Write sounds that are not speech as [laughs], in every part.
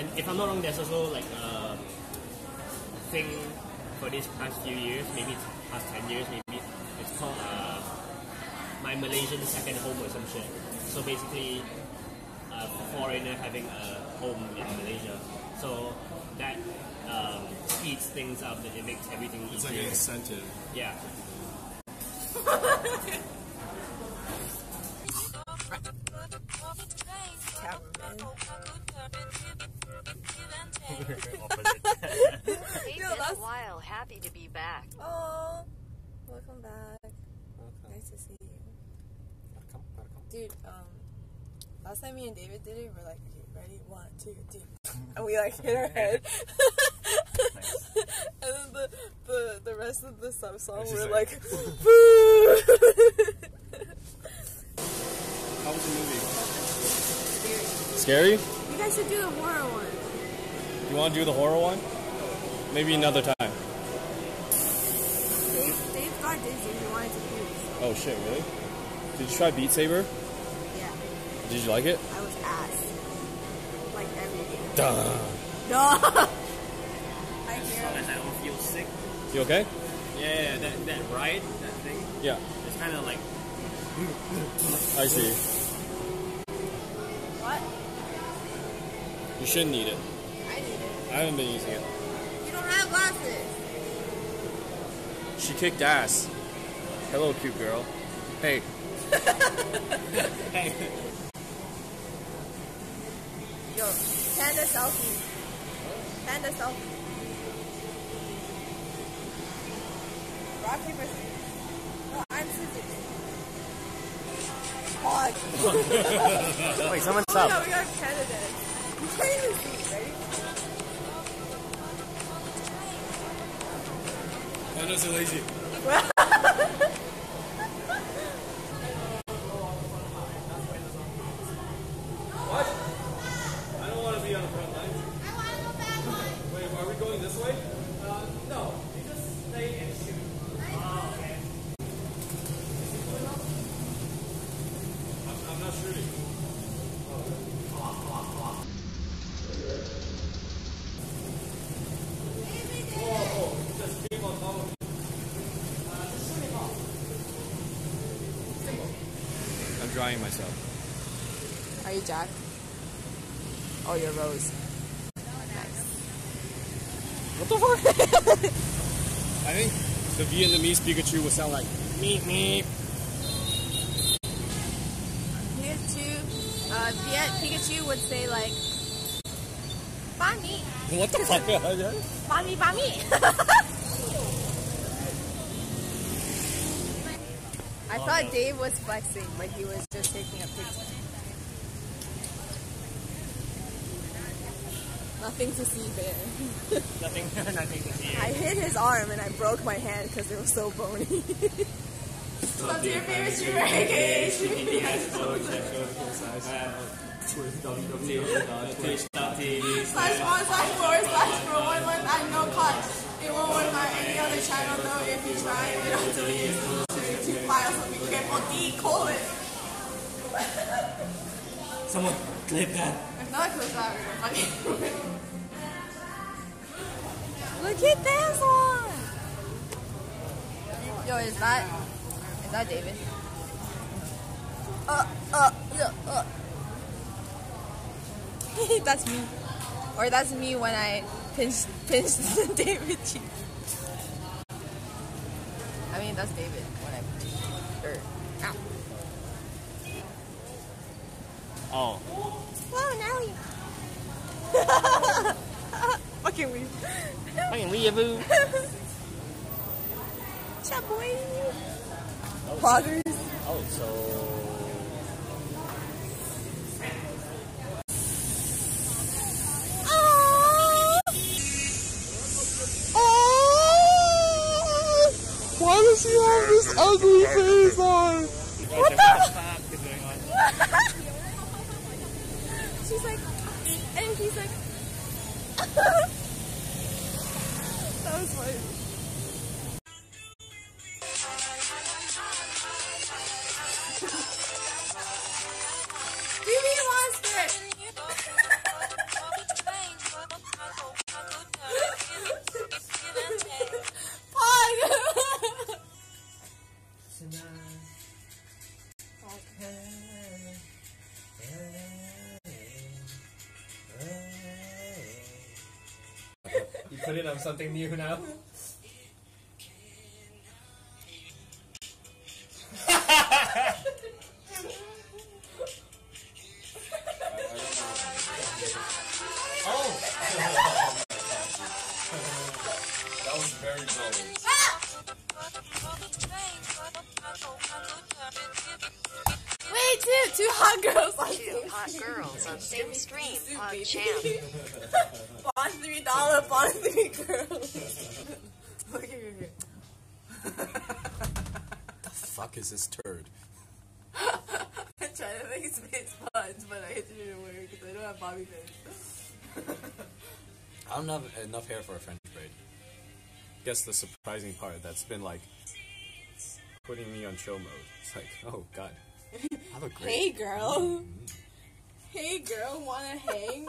and if I'm not wrong, there's also like a thing for these past few years, maybe it's past ten years, maybe it's called uh, my Malaysian second home or some shit. So basically, a foreigner having a home in Malaysia. So that um, speeds things up. It makes everything It's like easier. an incentive. yeah. [laughs] Hey, Yo, been a while. Happy to be back. Oh, welcome back. Nice to see you. Dude, um, last time me and David did it, we are like, okay, ready? One, two, three. [laughs] And we like hit our head. [laughs] [laughs] and then the, the, the rest of the sub song, we're like, like- boo! How was the movie? Scary? you guys should do the horror one. You want to do the horror one? Maybe another time. Dave, Dave got dizzy. He wanted to puke. Oh shit, really? Did you try Beat Saber? Yeah, Did you like it? I was ass. Like every game. Duh. [laughs] No! I hear And I will feel sick. You okay? Yeah, that that ride, that thing, Yeah. it's kind of like I see. What? You shouldn't need it. I need it. I haven't been using it. You don't have glasses. She kicked ass. Hello, cute girl. Hey. hey. [laughs] Yo, panda selfie. Panda selfie. Rock, paper, scissors. No, I'm scissors. Fuck. [laughs] Wait, someone Oh stop. no, we got Canada. You can't see, ready? Pandas lazy. What? I don't want to be on the front line. I want to go back home. Wait, are we going this way? No, you just stay and shoot. Oh, okay. I'm, I'm not shooting. Just keep on top of me. I'm drying myself. Are you Jack? Oh, you're Rose. Nice. What the fuck? [laughs] I think the Vietnamese Pikachu would sound like meep meep. Pikachu, uh, Viet Pikachu would say like, "Bami, What the fuck? [laughs] bami, bami." [laughs] I thought Dave was flexing, but he was just taking a picture. Nothing to see there. Nothing, [laughs] nothing to see. I hit his arm and I broke my hand because it was so bony. What's your favorite streamer? AKA Twitch.tv slash one slash four slash for one month at no cost. It won't work on any other channel though if you try. It also use two files so be careful. D colon. Someone clip that. Not. Okay. Look at this one. Yo, is that is that David? Uh, uh, yeah, uh. [laughs] that's me. Or that's me when I pinch pinch [laughs] David cheek. I mean, that's David when I pinch. Or, ow. Oh. [laughs] Fucking weird. Fucking weeaboo. [laughs] Chat boy. Poggers. Oh, so. Oh. Oh. Why does he have this ugly face on? What the? She's like, and he's like, that was funny. Something new now. oh! That was very bold. Wait, two, two hot girls on Two hot girls on same stream. Pod baby. champ. Three dollar, bond three girls. okay, okay, okay. Fuck is this turd? [laughs] I'm trying to make space puns, but I hate to do it weird because I don't have bobby pins. [laughs] I don't have enough hair for a French braid. Guess the surprising part that's been like putting me on chill mode. It's like, oh god, [laughs] I look great. Hey, girl. Mm-hmm. Hey, girl, wanna hang?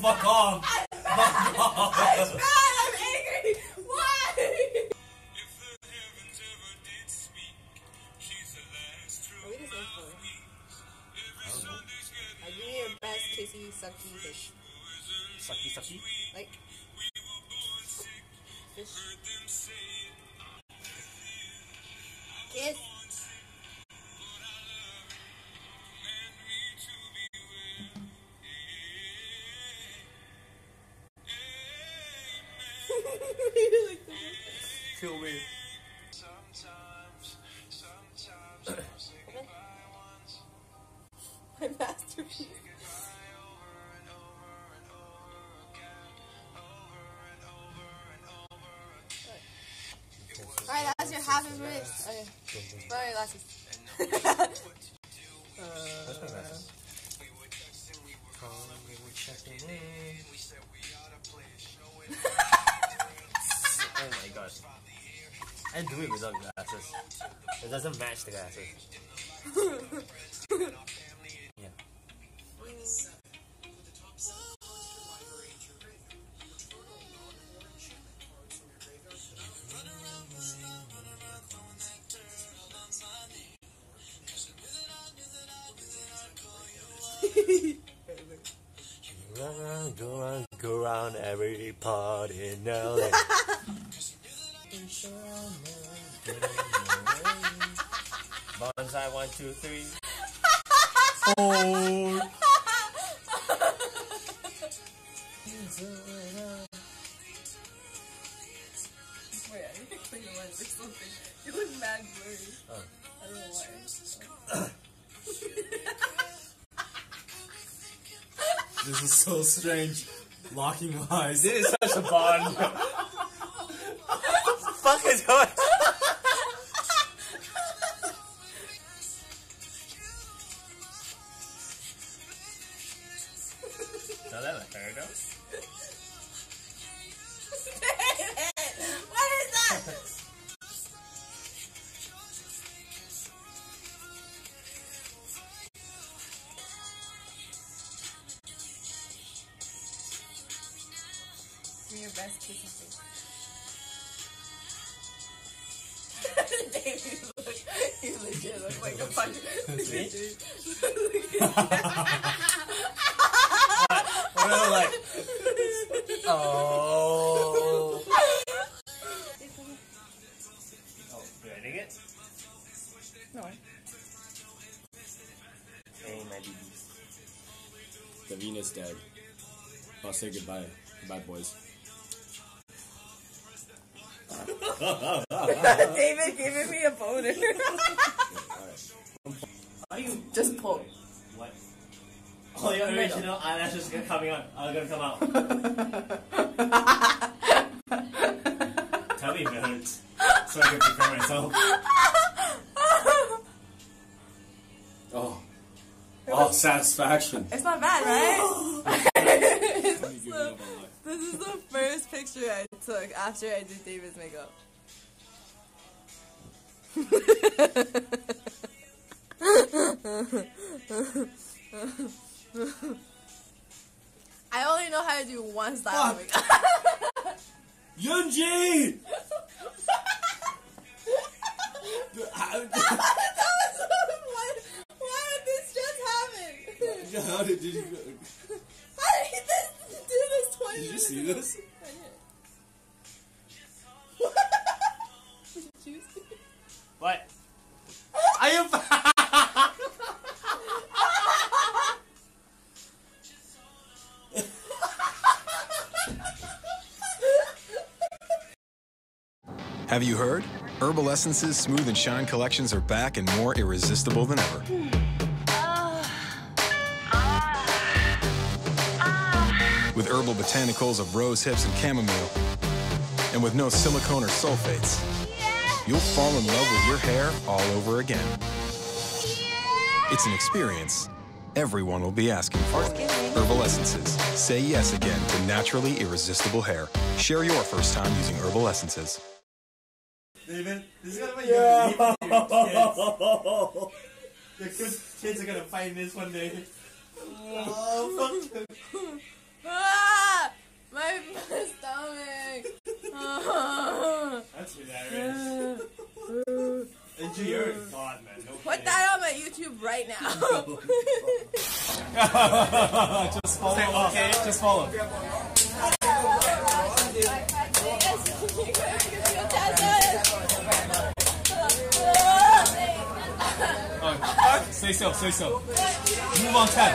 pretty? I'm Fuck off! [laughs] like the Kill me. my masterpiece. Alright, that's your half of it. Okay. Where are your glasses? Oh I do it without glasses. It doesn't match the glasses. [laughs] yeah. [laughs] Go around, go around, go around every part in LA. [laughs] Bawnsai, one, two, three. Four. Wait, I need to clean the lens or something. You look mad blurry. Oh. I don't know why. This is so strange. Locking eyes. This is such a bond. [laughs] fuck is going that hair what is that? Your best look like fucking. What am I? Oh. Oh, blending it? No. Hey, my baby. Davina's dead. I'll say goodbye. Goodbye, boys. [laughs] David giving me a boner. [laughs] coming out. Are gonna come out. [laughs] Tell me if it hurts, so I can prepare myself. Oh, Oh, satisfaction. It's not bad, right? [laughs] this, is the, this is the first picture I took after I did David's makeup. [laughs] I only know how to do one style of makeup. Yunji! That was so- why, why did this just happen? How did, you How did this do this 20 did you minutes see ago? this? What? I am. [laughs] Have you heard? Herbal Essences Smooth and Shine collections are back and more irresistible than ever. With herbal botanicals of rose hips and chamomile, and with no silicone or sulfates, you'll fall in love with your hair all over again. It's an experience everyone will be asking for. Herbal Essences. Say yes again to naturally irresistible hair. Share your first time using Herbal Essences. David, this is gonna be yeah. your kids. Your kids, kids are gonna find this one day. Oh, fuck. Ah! My stomach! [laughs] That's hilarious. [laughs] And you're a god, man. No Put that on my YouTube right now. [laughs] Just follow. Okay, just follow. Stay still, stay still. Move on 10.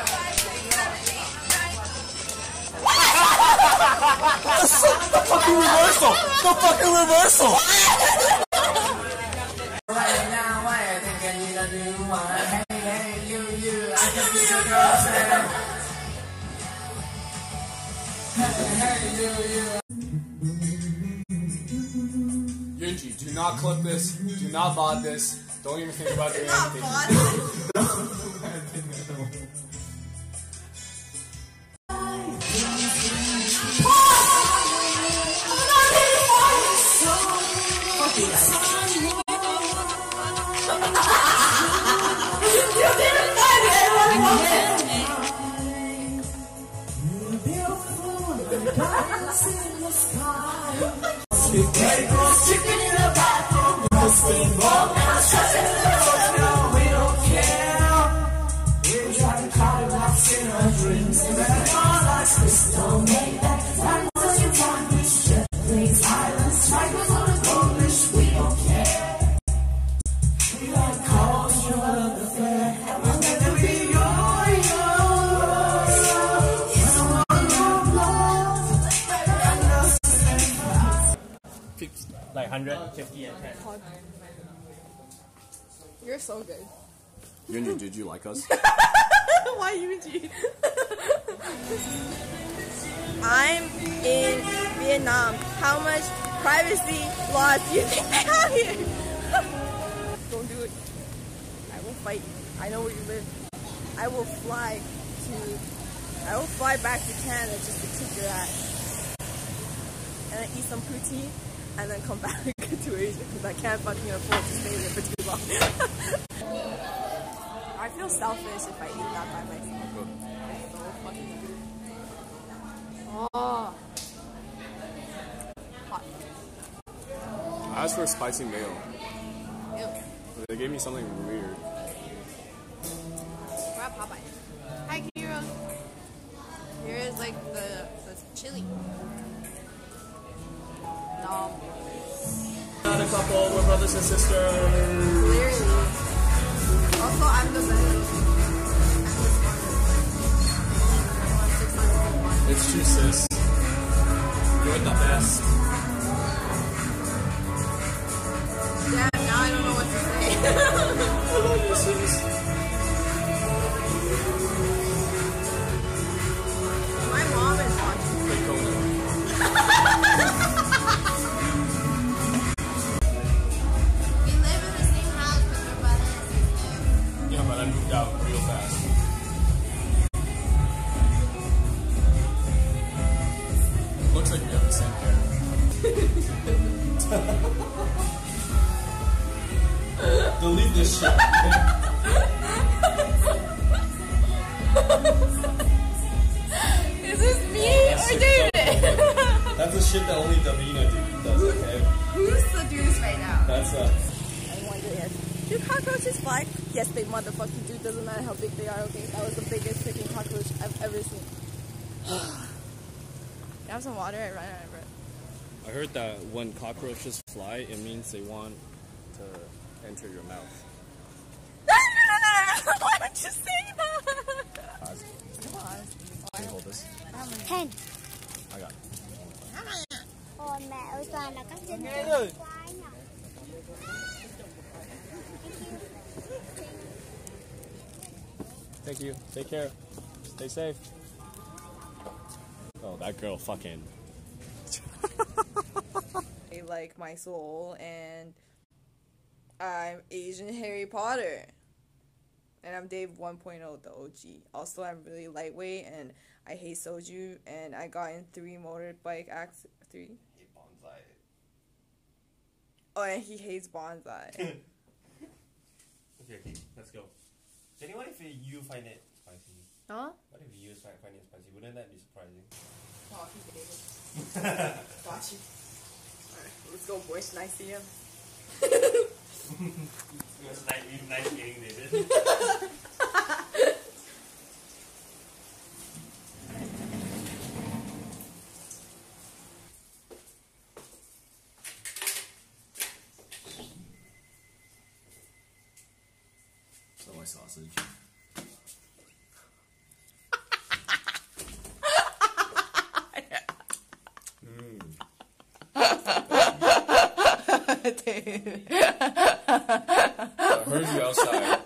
the fucking reversal! The fucking reversal! Right now, I think I need a new one. Hey, hey, you, you, I can be your girlfriend. Hey, hey, you, you. Yunji, do not clip this. Do not VOD this. Don't even think about doing anything. Like so good. Yunji, did you like us? [laughs] Why UG? [laughs] I'm in Vietnam. How much privacy laws do you think [laughs] they have here? Don't do it. I will fight you. I know where you live. I will fly to. I will fly back to Canada just to kick your ass. And then eat some poutine and then come back to Asia because I can't fucking afford to stay there for too long. [laughs] I feel selfish if I eat that by myself. So. Oh. Hot. I asked for a spicy mayo. Ew. They gave me something weird. At Popeye. Hi, Kira. Here is like the, the chili. No. Couple, we're brothers and sisters. Clearly. Also, I'm the best. It's true, sis. You're the best. Do cockroaches fly? Yes, they motherfucking do. Doesn't matter how big they are. Okay, that was the biggest freaking cockroach I've ever seen. [sighs] you have some water? I ran out of breath. I heard that when cockroaches fly, it means they want to enter your mouth. [laughs] No, no, no, no, no! Why don't you say that? Pause. Come on. Can you hold this? Ten. I got it. Ôi mẹ ơi toàn là các dân Thank you. Take care. Stay safe. Oh, that girl fucking. [laughs] I like my soul, and I'm Asian Harry Potter. And I'm Dave 1.0, the OG. Also, I'm really lightweight, and I hate soju, and I got in three motorbike acts. Three? Hey, Bawnsai. Oh, and he hates Bawnsai. Okay, [laughs] okay, let's go. Jenny, what if you find it spicy? huh? What if you find find it spicy? Wouldn't that be surprising? [laughs] Oh, he's David. Got you. Alright, let's go, boys. Nice to you. It was nice, nice meeting David. [laughs] So my sausage. I heard you outside,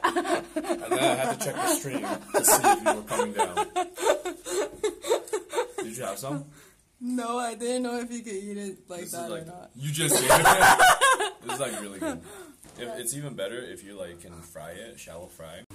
and then I had to check the stream to see if you were coming down. Did you have some? No, I didn't know if you could eat it like This that is like or not. you just ate it. [laughs] this is like really good. If, it's even better if you like can fry it, shallow fry.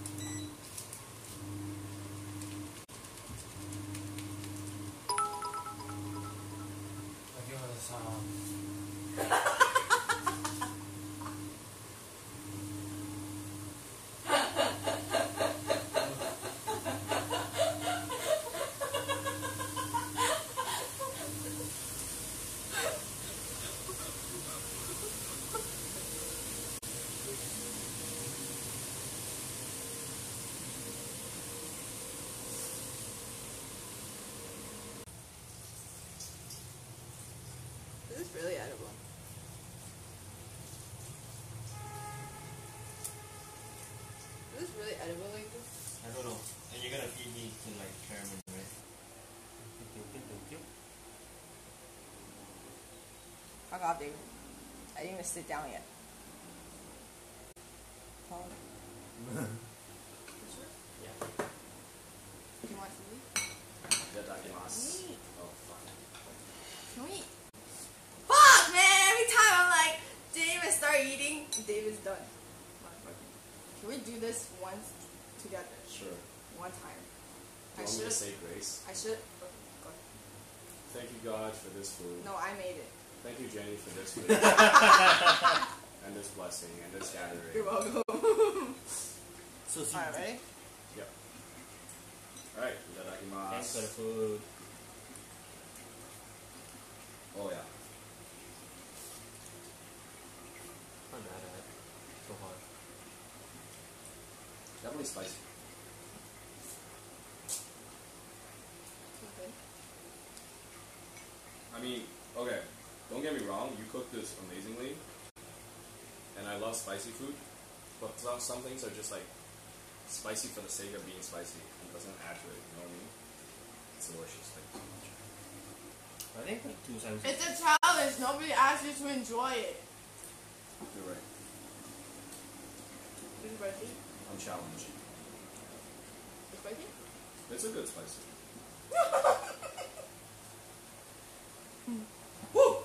Edible like this. I don't know. And you're gonna feed me to like Chairman, right? Thank you, thank you. Fuck off, dude. I didn't even sit down yet. Paul. Yeah. Do you want to eat? Eat. Oh fuck. Can we? Fuck, man! Every time I'm like, David start eating, David's done. Motherfucker. We do this once together? Sure. One time. Do I you want should. say grace? I should. oh, go ahead. Thank you God for this food. No, I made it. Thank you Jenny for this food. [laughs] [laughs] and this blessing and this gathering. You're welcome. [laughs] So sweet. Alright, ready? Yep. Alright, itadakimasu. Thanks for the food. Oh yeah. Not mad at it. So hot. Definitely spicy. Okay. I mean, okay, don't get me wrong, you cook this amazingly. And I love spicy food. But some, some things are just like spicy for the sake of being spicy. It doesn't add to it, you know what I mean? It's delicious. Thank you so much. I think like two times. It's a challenge. Nobody asked you to enjoy it. You're right. Is it spicy? I'm. It's spicy? It's a good spicy. [laughs] Woo!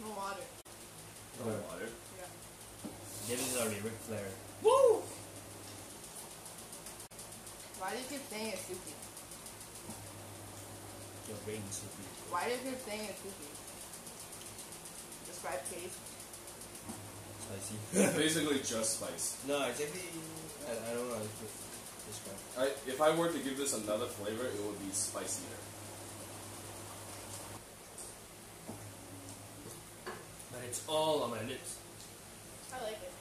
No water. No water. Yeah. David's already Ric Flair. Woo! Why do you keep saying it's soupy? Your brain is soupy. Why do you keep saying it's soupy? Describe taste. Spicy. [laughs] It's basically just spice. No, exactly. I, I don't know how to describe. I, if I were to give this another flavor, it would be spicier. But it's all on my lips. I like it.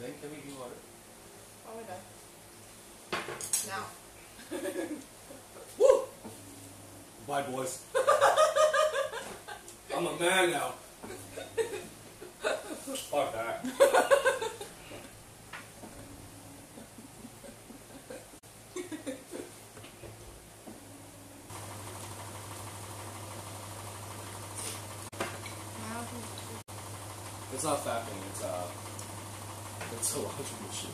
Then can we do water? Oh my god. Now. Woo! Bye, boys. [laughs] I'm a man now. Fuck that. It's not fapping, it's uh it's a laundry [laughs] machine.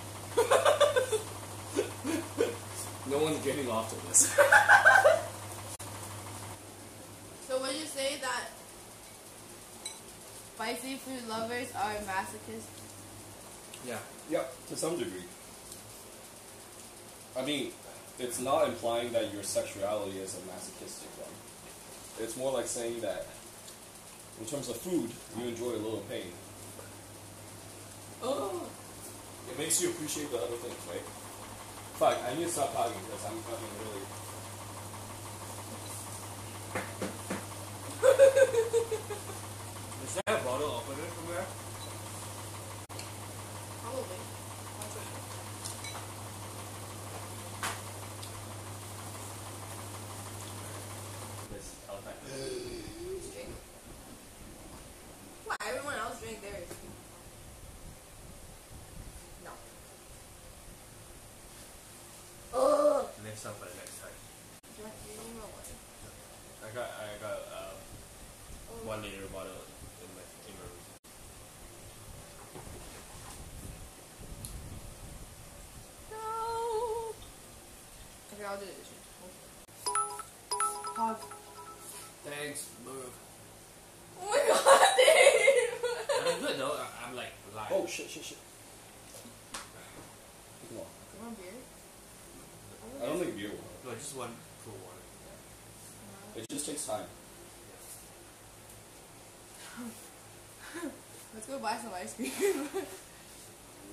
no one's getting off to this. [laughs] So would you say that spicy food lovers are masochists? Yeah. Yep, to some degree. I mean, it's not implying that your sexuality is a masochistic one. It's more like saying that in terms of food, you enjoy a little pain. Oh. It makes you appreciate the other things, right? Fuck, I need to stop talking because I'm fucking really. Is there a bottle opener somewhere? Probably. This outside. Drink. Why? Else drank theirs. No. Oh. Next time for the next time. Do you want you need more? I got I got uh, one liter bottle in my in my room. No. Okay, I'll do the shit, shit, shit. Come on. You want beer? I don't think beer will help. No, just one cool water. It just takes time. [laughs] Let's go buy some ice cream. [laughs]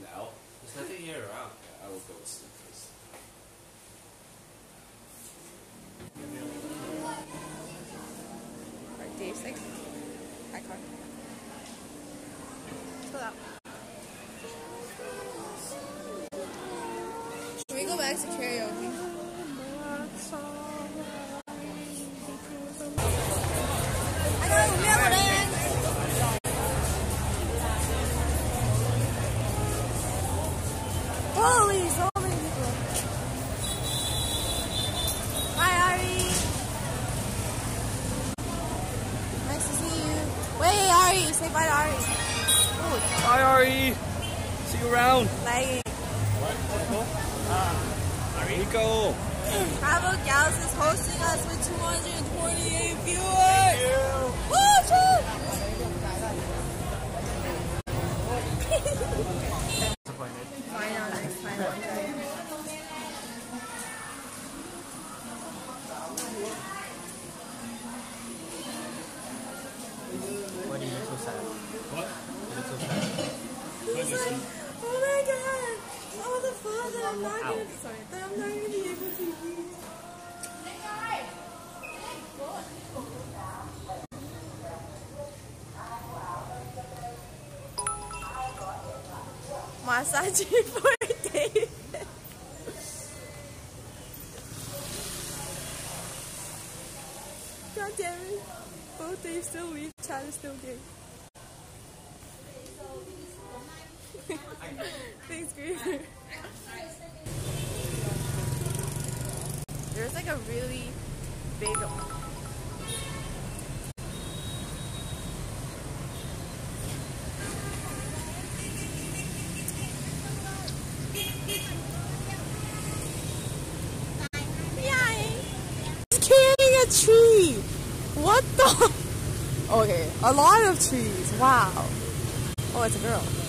Now, There's nothing here around. yeah, I will go with Snickers. Alright, Dave's like, hi, car. Chill out. Massage [laughs] for David. God damn it. Both Dave still leave, chat is still gay. [laughs] Thanks, Griever. There's like a really big. He's carrying a tree. What the? Okay, a lot of trees. Wow. Oh, it's a girl.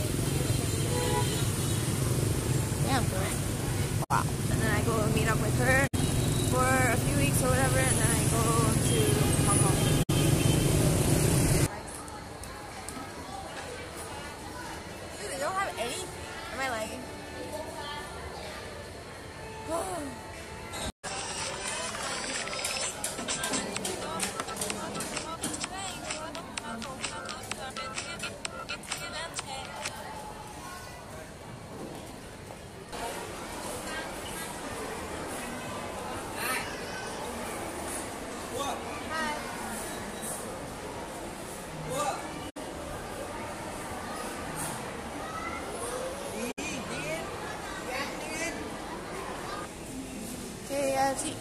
KFC.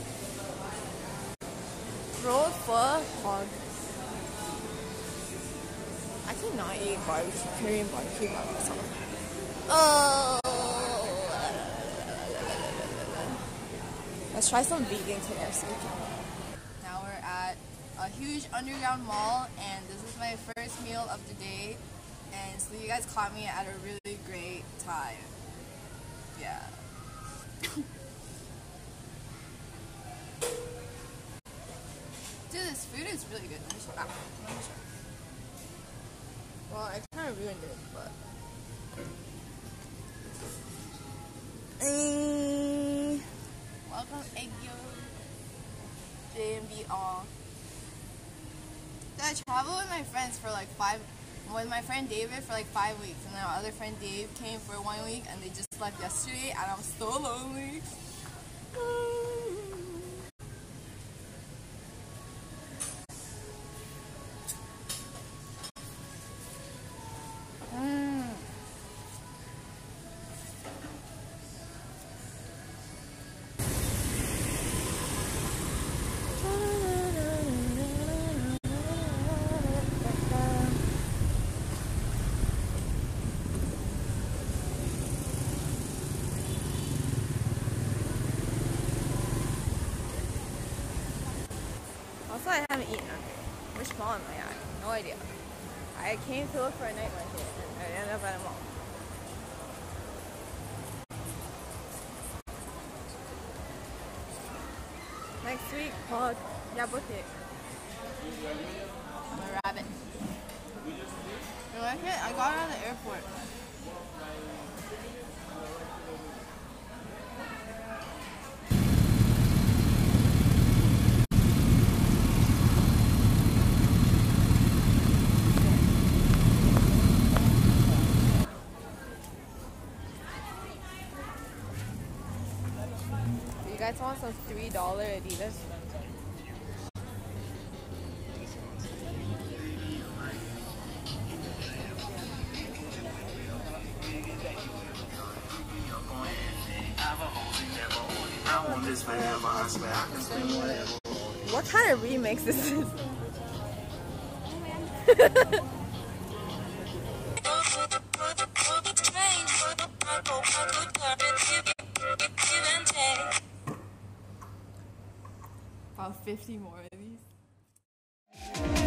Rolled pho hog. I cannot eat barbecue, barbecue by myself. Oh. Let's try some vegan KFC. Now we're at a huge underground mall, and this is my first meal of the day. And so you guys caught me at a really great time. Yeah. [laughs] is really good. Let me show. Ah, let me show. Well, I kind of ruined it, but. Mm. Welcome, Eggyo. JMB all. I traveled with my friends for like five, with my friend David for like five weeks, and then our other friend Dave came for one week, and they just left yesterday, and I'm so lonely. Am I at? No idea. I came to look for a night market and I ended up at a mall. Next week, pod. Yeah. I'm a rabbit. You like it? I got it at the airport. You guys want $3 Adidas? What kind of remix is this? [laughs] [laughs] about 50 more of these.